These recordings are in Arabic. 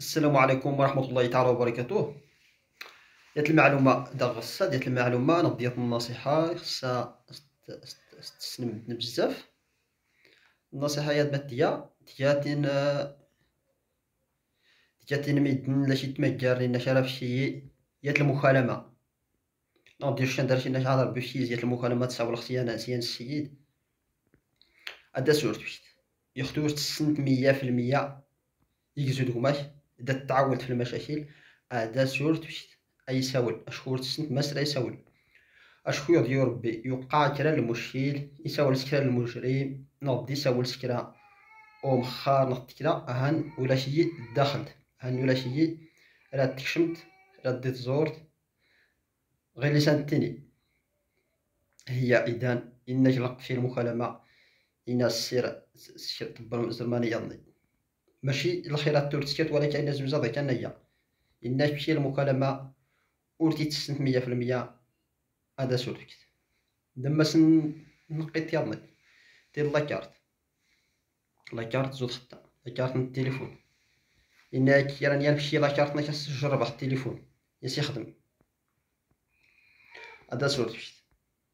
السلام عليكم ورحمة الله تعالى وبركاته. ديت المعلومة دا غصة ديت المعلومة نض ديت النصيحة خصها تستسلم بزاف. النصيحة هي بات تياتين تياتين ميدن لا شي تمجر لنا شرف شي يات المكالمة نض دير شان دار شي عذر بشي زيات المكالمة تساول خصيان سيان السيد أدا سورت يختوش تسنت مية في المية يكزو دغماش إذا تعودت في المشاكل هذا سورت أي سول أشكور تسنت مسألة يسول أشكو يضي ربي يوقع كرا المشكل يسول سكرا المجرم نضي يسول سكرا أو مخار نضي كرا أهن ولا شي داخل أهن ولا شي راه تكشمت راه ديت زورت. غير لسان التاني. هي إذا إنك لق في المكالمة إنا السير السير تبر الزرمانية يضني. ماشي الخيرات تورتسكات ولكن الناس كان هي. الناس تمشي المكالمة ورتي تسنت مية في المية هذا سولفك دما سن نقي تيضني دير لاكارت لاكارت زود خطا لاكارت من التليفون. إنك راني نمشي لاكارت ما كنجرب على التليفون. ياس يخدم. هذا سولفك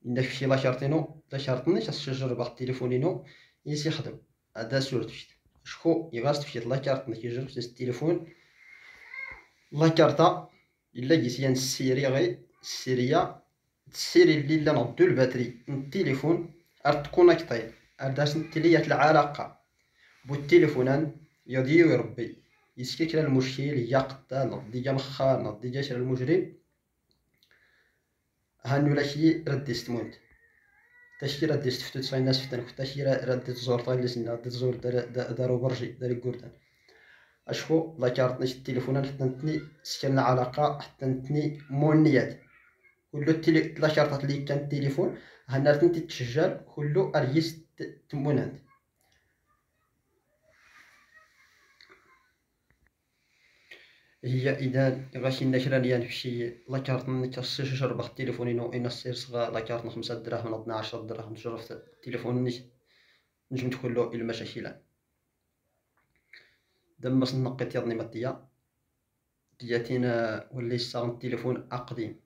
إنك مشي لاكارتينو لاكارتني كتجرب على التليفونينو ياس يخدم. هذا سولفك شكو يغاس تمشي لاكارت كيجربش ديال التليفون لاكارتا الا جيتيان السيري غي السيريا السيري اللي لا نضو الباتري التليفون ار تكونيكتي ار داس نتليات العلاقه بو التليفونان يضيو يربي يسكيك المشكل يا قتال نضي جا مخار نضي جا المجرم هانو لا شي تاشي راه دير فتوت فاين الناس فتن تاشي راه دير تزور طايل لسنا دير تزور دارو برجي داري كوردان أشكو لا كارت نش التليفون حتى سكن علاقه حتى مونيات. كلو التلي لا شارطات اللي كان التليفون هنا تنتي تشجر كلو أريس تمونات. هي إذا غاشي نشرا ليان شي لاكارت نتصير شرب التليفون انو إن السير صغا لاكارت خمسة دراهم 12 دراهم تجرب التليفون نيش نجم تدخل له إلى مشاكل دما نقيت يضني ماتيا دياتينا ولي صاغ التليفون أقديم.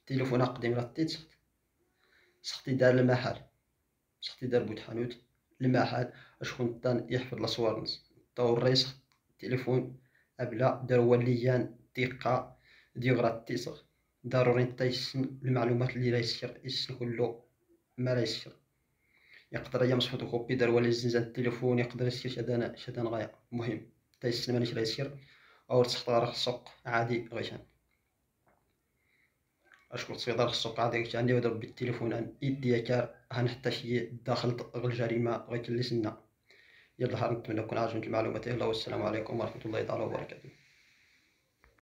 التليفون أقديم راه تيت سختي دار المحل. سختي دار بوت حانوت. المحل اشكون تان يحفظ الصور طور الرئيس التليفون أبلا دار وليان دقة ديغرا تيسغ ضروري نتا المعلومات اللي لا يسير يسن كلو ما لا يسير يقدر يمس فوتوكوبي دار ولي زنزان التليفون يقدر يسير شدان شدان غاية. مهم. تا يسن مانيش لا يسير أو تختار السوق عادي غيشان. أشكر تصويدار السوق عادي غيشان. اللي يضرب بالتليفون عن يدي كار هنحتاج داخل الجريمة غيكلي سنة يلا نتمنى تكون عجبت المعلومات. والسلام عليكم ورحمة الله تعالى وبركاته.